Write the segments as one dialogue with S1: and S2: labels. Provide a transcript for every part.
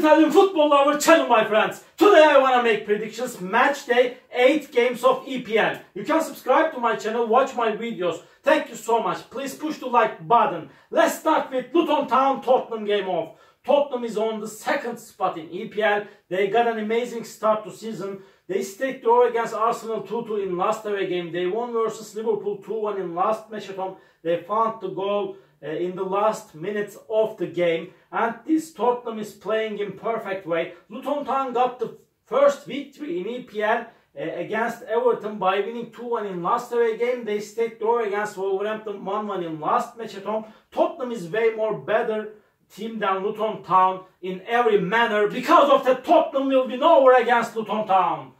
S1: Italian football lover channel, my friends. Today I want to make predictions match day 8 games of EPL. You can subscribe to my channel, watch my videos. Thank you so much. Please push the like button. Let's start with Luton Town Tottenham game off. Tottenham is on the second spot in EPL. They got an amazing start to season. They stayed draw against Arsenal 2-2 in last away game. They won versus Liverpool 2-1 in last match at home. They found the goal uh, in the last minutes of the game. And this Tottenham is playing in perfect way. Luton Town got the first victory in EPL uh, against Everton by winning 2-1 in last away game. They stayed draw against Wolverhampton 1-1 in last match at home. Tottenham is way more better team than Luton Town in every manner. Because of that, Tottenham will win over against Luton Town.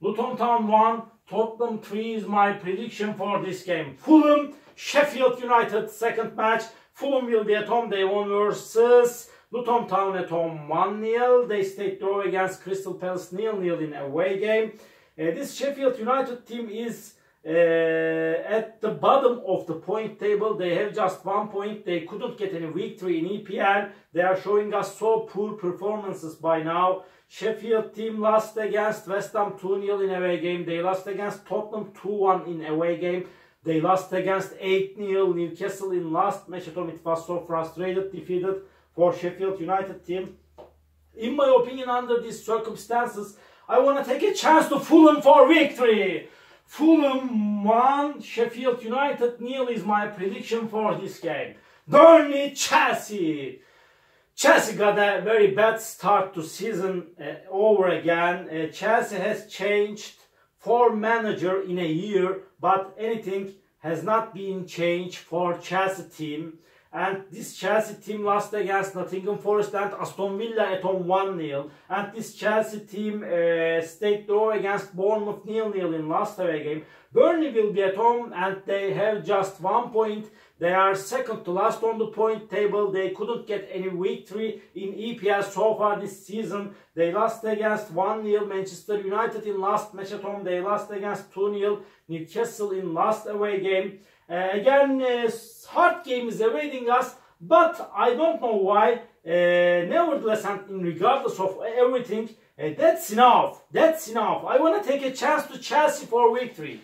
S1: Luton Town 1, Tottenham 3 is my prediction for this game. Fulham, Sheffield United second match. Fulham will be at home. They won versus Luton Town at home 1-0. They stayed draw against Crystal Palace 0-0 in away game. Uh, this Sheffield United team is uh, at the bottom of the point table. They have just one point. They couldn't get any victory in EPL. They are showing us so poor performances by now. Sheffield team lost against West Ham 2-0 in away game. They lost against Tottenham 2-1 in away game. They lost against 8-0 Newcastle in last match at home. It was so frustrated, defeated for Sheffield United team. In my opinion, under these circumstances, I want to take a chance to Fulham for victory. Fulham 1, Sheffield United nil is my prediction for this game. Burnley, Chelsea. Chelsea got a very bad start to season uh, over again. Uh, Chelsea has changed four manager in a year, but anything has not been changed for Chelsea team. And this Chelsea team lost against Nottingham Forest and Aston Villa at home 1-0. And this Chelsea team uh, stayed draw against Bournemouth 0-0 in last away game. Burnley will be at home and they have just one point. They are second to last on the point table. They couldn't get any victory in EPL so far this season. They lost against 1-0 Manchester United in last match at home. They lost against 2-0 Newcastle in last away game. Uh, again, uh, hard game is awaiting us, but I don't know why. Uh, nevertheless, and regardless of everything, uh, that's enough. That's enough. I want to take a chance to Chelsea for victory.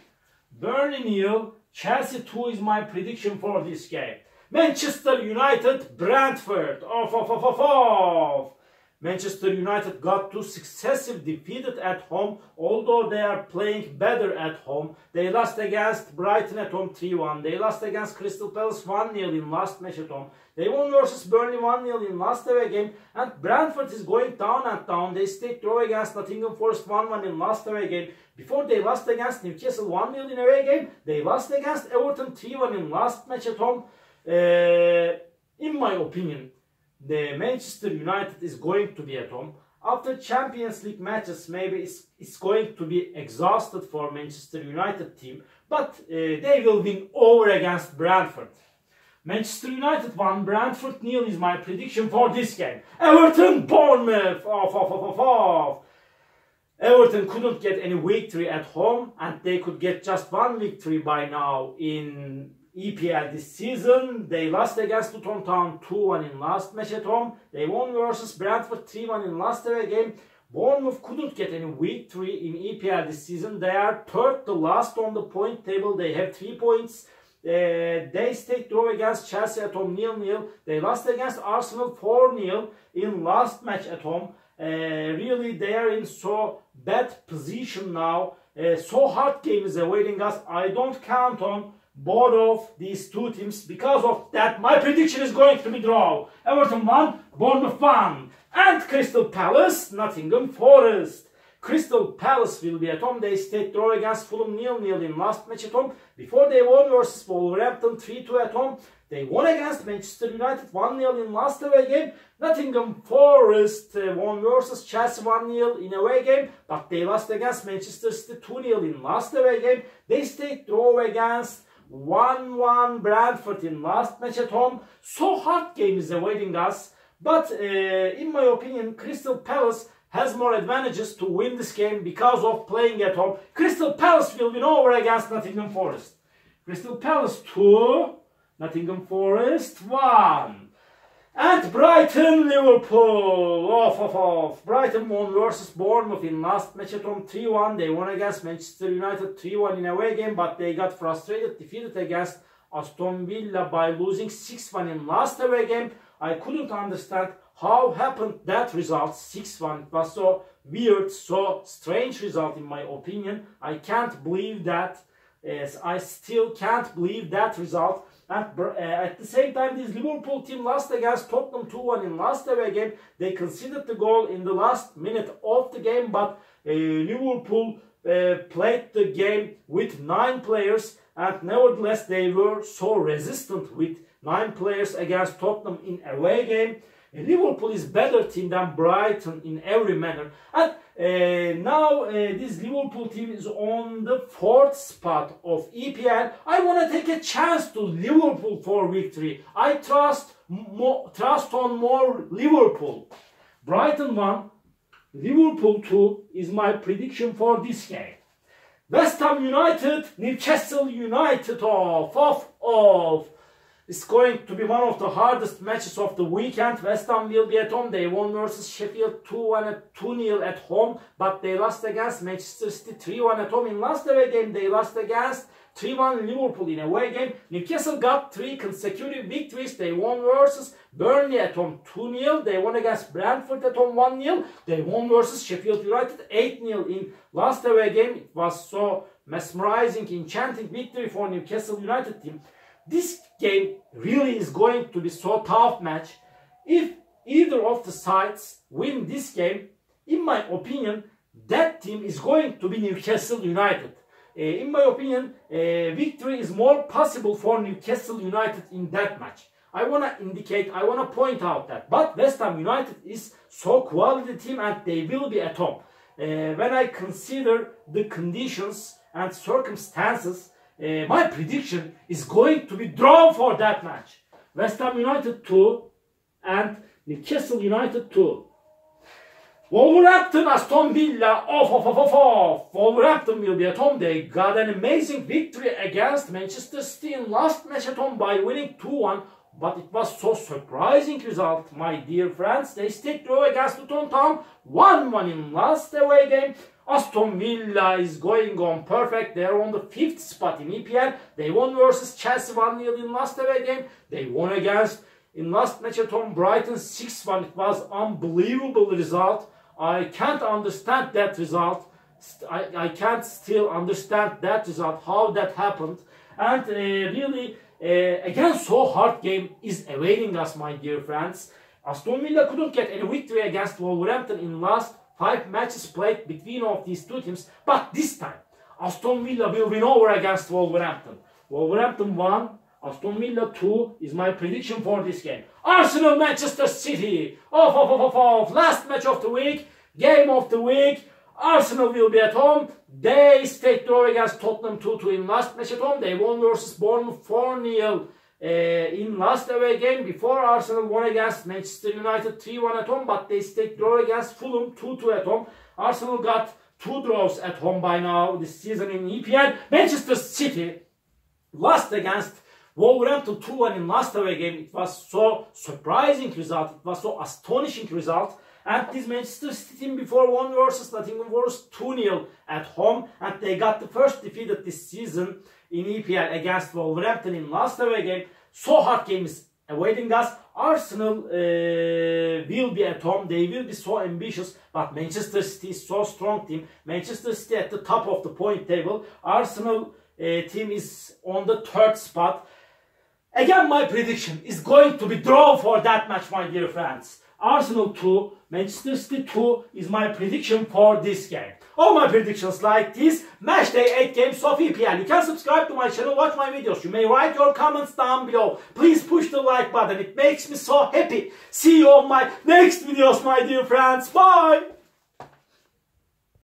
S1: Burnley nil, Chelsea 2 is my prediction for this game. Manchester United, Brentford. Off, off, off, off, off. Manchester United got two successive defeated at home, although they are playing better at home. They lost against Brighton at home 3-1. They lost against Crystal Palace 1-0 in last match at home. They won versus Burnley 1-0 in last away game. And Brentford is going down and down. They stayed draw against Nottingham Forest 1-1 in last away game. Before they lost against Newcastle 1-0 in away game, they lost against Everton 3-1 in last match at home. Uh, in my opinion, the Manchester United is going to be at home. After Champions League matches, maybe it's, it's going to be exhausted for Manchester United team, but uh, they will win over against Brentford. Manchester United won, Brentford nil is my prediction for this game. Everton, Bournemouth, off, off, off, off, off. Everton couldn't get any victory at home and they could get just one victory by now in EPL this season. They lost against Luton Town 2-1 in last match at home. They won versus Brentford 3-1 in last away game. Bournemouth couldn't get any victory in EPL this season. They are third to last on the point table. They have three points. Uh, they stayed draw against Chelsea at home 0-0. They lost against Arsenal 4-0 in last match at home. Uh, really, they are in so bad position now. Uh, so hard game is awaiting us. I don't count on both of these two teams. Because of that, my prediction is going to be draw. Everton 1, Bournemouth 1. And Crystal Palace, Nottingham Forest. Crystal Palace will be at home. They stayed draw against Fulham nil-nil in last match at home. Before they won versus Wolverhampton 3-2 at home. They won against Manchester United 1-0 in last away game. Nottingham Forest uh, won versus Chelsea 1-0 in away game. But they lost against Manchester City 2-0 in last away game. They stayed draw against 1-1 Brentford in last match at home. So hard game is awaiting us. But uh, in my opinion, Crystal Palace has more advantages to win this game because of playing at home. Crystal Palace will win over against Nottingham Forest. Crystal Palace 2, Nottingham Forest 1. And Brighton Liverpool. Off, off, off. Brighton won versus Bournemouth in last match at home 3 1. They won against Manchester United 3 1 in away game, but they got frustrated, defeated against Aston Villa by losing 6 1 in last away game. I couldn't understand how happened that result 6 1. It was so weird, so strange result in my opinion. I can't believe that. Yes, I still can't believe that result. And uh, at the same time, this Liverpool team lost against Tottenham 2-1 in last away game. They conceded the goal in the last minute of the game, but uh, Liverpool uh, played the game with nine players, and nevertheless they were so resistant with nine players against Tottenham in away game. Liverpool is better team than Brighton in every manner. And uh, now uh, this Liverpool team is on the fourth spot of EPL. I want to take a chance to Liverpool for victory. I trust more, trust on more Liverpool. Brighton 1, Liverpool 2 is my prediction for this game. West Ham United, Newcastle United off, off, off. It's going to be one of the hardest matches of the weekend. West Ham will be at home. They won versus Sheffield 2-1 2-0 at home, but they lost against Manchester City 3-1 at home. In last away game, they lost against 3-1 Liverpool in away game. Newcastle got three consecutive victories. They won versus Burnley at home 2-0. They won against Brentford at home 1-0. They won versus Sheffield United 8-0 in last away game. It was so mesmerizing, enchanting victory for Newcastle United team. This game really is going to be so tough match. If either of the sides win this game, in my opinion, that team is going to be Newcastle United. Uh, in my opinion, uh, victory is more possible for Newcastle United in that match. I want to indicate, I want to point out that. But West Ham United is so quality team and they will be at home. Uh, when I consider the conditions and circumstances uh, my prediction is going to be drawn for that match. West Ham United 2 and Newcastle United 2. Wolverhampton, Aston Villa, off, off, off, off, off. Wolverhampton will be at home. They got an amazing victory against Manchester City in last match at home by winning 2-1. But it was so surprising result, my dear friends. They stayed draw against Luton Town, 1-1 in last away game. Aston Villa is going on perfect. They're on the fifth spot in EPL. They won versus Chelsea 1-0 in last away game. They won against in last match at home Brighton 6-1. It was unbelievable result. I can't understand that result. I, I can't still understand that result, how that happened. And uh, really, uh, again, so hard game is awaiting us, my dear friends. Aston Villa couldn't get any victory against Wolverhampton in last Five matches played between of these two teams, but this time Aston Villa will win over against Wolverhampton. Wolverhampton 1, Aston Villa 2 is my prediction for this game. Arsenal Manchester City. Off, off, off, off, off. Last match of the week, game of the week. Arsenal will be at home. They stayed draw against Tottenham 2-2 in last match at home. They won versus Bournemouth 4-0 uh, in last away game before Arsenal won against Manchester United 3-1 at home, but they stayed draw against Fulham 2-2 at home. Arsenal got two draws at home by now this season in EPL. Manchester City lost against Wolverhampton 2-1 in last away game. It was so surprising result. It was so astonishing result. And this Manchester City team before won versus Nottingham Forest 2-0 at home. And they got the first defeat of this season in EPL against Wolverhampton in last away game. So hard games awaiting us. Arsenal uh, will be at home. They will be so ambitious. But Manchester City is so strong team. Manchester City at the top of the point table. Arsenal uh, team is on the third spot. Again, my prediction is going to be draw for that match, my dear friends. Arsenal 2, Manchester City 2 is my prediction for this game. All my predictions like this, match day 8 games of EPL. You can subscribe to my channel, watch my videos. You may write your comments down below. Please push the like button, it makes me so happy. See you on my next videos, my dear friends. Bye!